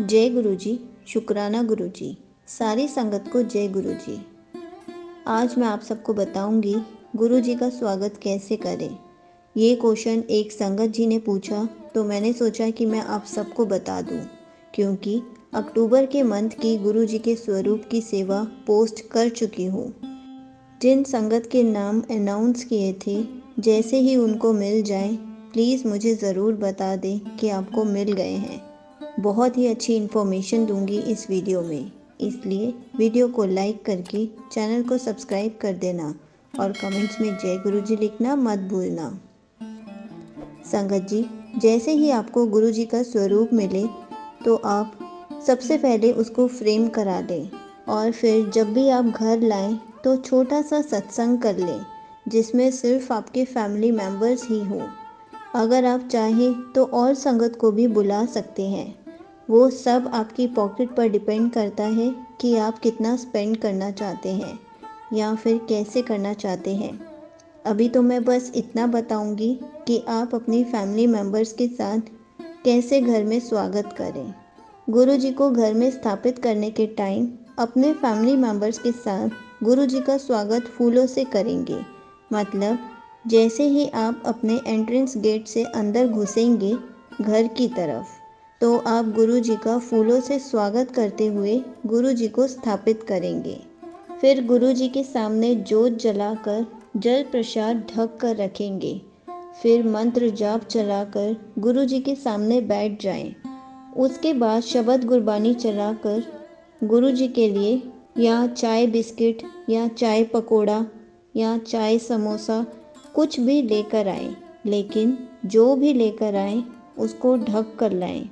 जय गुरु जी शुक्राना गुरु जी सारी संगत को जय गुरु जी आज मैं आप सबको बताऊँगी गुरु जी का स्वागत कैसे करें। ये क्वेश्चन एक संगत जी ने पूछा तो मैंने सोचा कि मैं आप सबको बता दूँ, क्योंकि अक्टूबर के मंथ की गुरु जी के स्वरूप की सेवा पोस्ट कर चुकी हूँ। जिन संगत के नाम अनाउंस किए थे, जैसे ही उनको मिल जाए प्लीज़ मुझे ज़रूर बता दें कि आपको मिल गए हैं। बहुत ही अच्छी इन्फॉर्मेशन दूँगी इस वीडियो में। इसलिए वीडियो को लाइक करके चैनल को सब्सक्राइब कर देना और कमेंट्स में जय गुरु जी लिखना मत भूलना। संगत जी, जैसे ही आपको गुरु जी का स्वरूप मिले तो आप सबसे पहले उसको फ्रेम करा लें और फिर जब भी आप घर लाएँ तो छोटा सा सत्संग कर लें, जिसमें सिर्फ़ आपके फैमिली मेंबर्स ही हों। अगर आप चाहें तो और संगत को भी बुला सकते हैं। वो सब आपकी पॉकेट पर डिपेंड करता है कि आप कितना स्पेंड करना चाहते हैं या फिर कैसे करना चाहते हैं। अभी तो मैं बस इतना बताऊँगी कि आप अपनी फैमिली मेंबर्स के साथ कैसे घर में स्वागत करें। गुरु जी को घर में स्थापित करने के टाइम अपने फैमिली मेंबर्स के साथ गुरु जी का स्वागत फूलों से करेंगे। मतलब जैसे ही आप अपने एंट्रेंस गेट से अंदर घुसेंगे घर की तरफ़। तो आप गुरु जी का फूलों से स्वागत करते हुए गुरु जी को स्थापित करेंगे। फिर गुरु जी के सामने जोत जलाकर जल प्रसाद ढक कर रखेंगे। फिर मंत्र जाप चलाकर गुरु जी के सामने बैठ जाएँ। उसके बाद शब्द गुरबानी चलाकर गुरु जी के लिए या चाय बिस्किट या चाय पकोड़ा या चाय समोसा कुछ भी लेकर आए। लेकिन जो भी लेकर आए, उसको ढक कर लाएँ।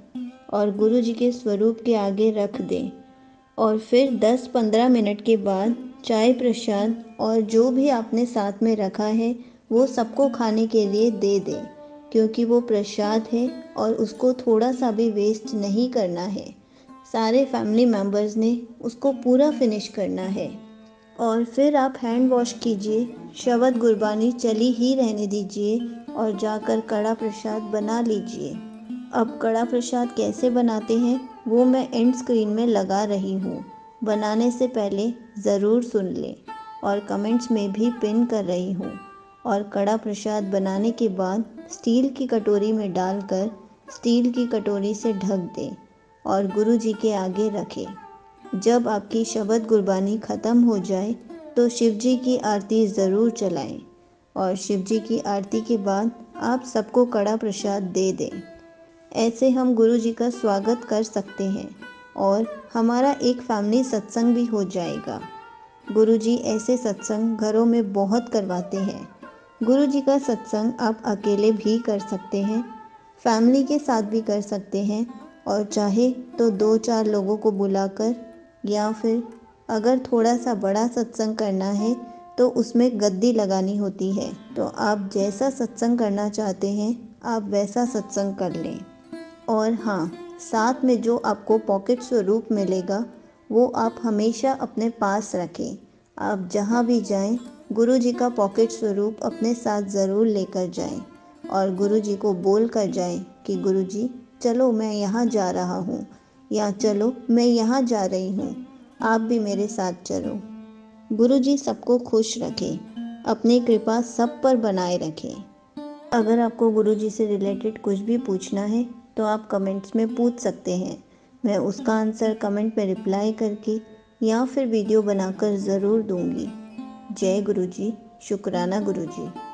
और गुरु जी के स्वरूप के आगे रख दें। और फिर 10-15 मिनट के बाद चाय प्रसाद और जो भी आपने साथ में रखा है, वो सबको खाने के लिए दे दें, क्योंकि वो प्रसाद है और उसको थोड़ा सा भी वेस्ट नहीं करना है। सारे फैमिली मेंबर्स ने उसको पूरा फिनिश करना है। और फिर आप हैंड वॉश कीजिए शबद गुरबानी चली ही रहने दीजिए और जाकर कड़ा प्रसाद बना लीजिए। अब कड़ा प्रसाद कैसे बनाते हैं, वो मैं एंड स्क्रीन में लगा रही हूँ। बनाने से पहले ज़रूर सुन लें और कमेंट्स में भी पिन कर रही हूँ। और कड़ा प्रसाद बनाने के बाद स्टील की कटोरी में डालकर स्टील की कटोरी से ढक दें और गुरु जी के आगे रखें। जब आपकी शब्द गुरबानी ख़त्म हो जाए तो शिव जी की आरती ज़रूर चलाएँ और शिव जी की आरती के बाद आप सबको कड़ा प्रसाद दे दें। ऐसे हम गुरु जी का स्वागत कर सकते हैं और हमारा एक फैमिली सत्संग भी हो जाएगा। गुरु जी ऐसे सत्संग घरों में बहुत करवाते हैं। गुरु जी का सत्संग आप अकेले भी कर सकते हैं, फैमिली के साथ भी कर सकते हैं और चाहे तो दो चार लोगों को बुलाकर या फिर अगर थोड़ा सा बड़ा सत्संग करना है तो उसमें गद्दी लगानी होती है। तो आप जैसा सत्संग करना चाहते हैं, आप वैसा सत्संग कर लें। और हाँ साथ में जो आपको पॉकेट स्वरूप मिलेगा, वो आप हमेशा अपने पास रखें। आप जहाँ भी जाएँ गुरु जी का पॉकेट स्वरूप अपने साथ ज़रूर लेकर जाएँ और गुरु जी को बोल कर जाएँ कि गुरु जी चलो मैं यहाँ जा रहा हूँ या चलो मैं यहाँ जा रही हूँ, आप भी मेरे साथ चलो। गुरु जी सबको खुश रखें, अपनी कृपा सब पर बनाए रखें। अगर आपको गुरु जी से रिलेटेड कुछ भी पूछना है तो आप कमेंट्स में पूछ सकते हैं। मैं उसका आंसर कमेंट में रिप्लाई करके या फिर वीडियो बनाकर ज़रूर दूँगी। जय गुरुजी, शुक्राना गुरु जी